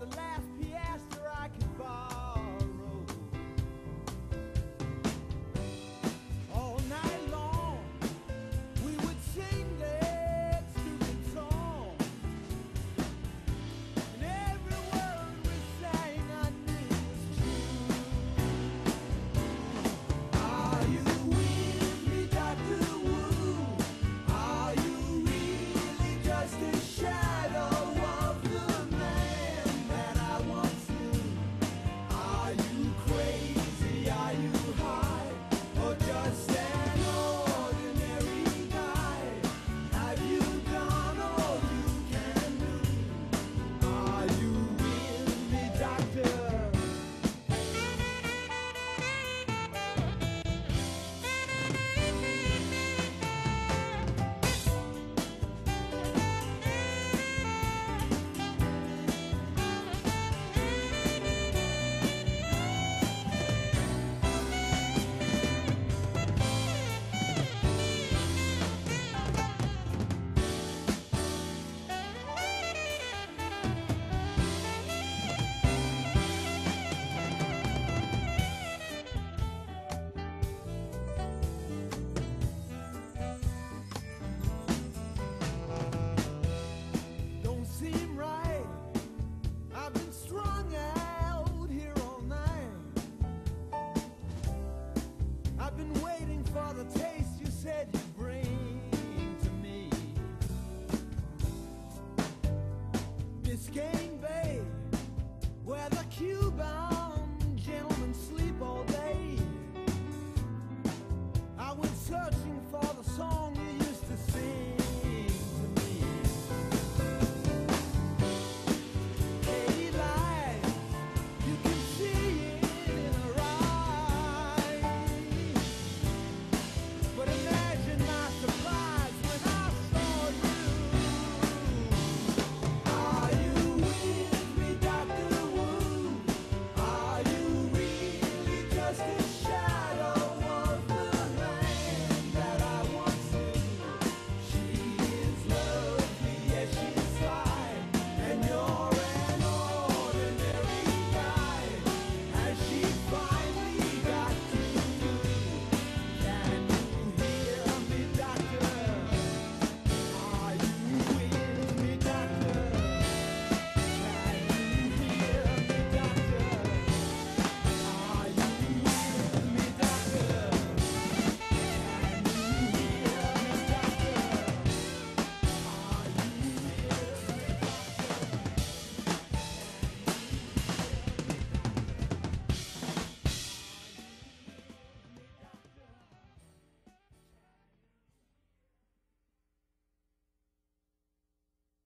the last for the taste you said you bring to me. Biscayne Bay, where the Cuban gentlemen sleep all day. I would search.